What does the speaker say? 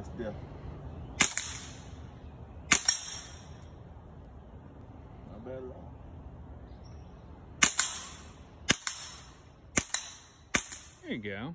That's death. Not bad at all. There you go.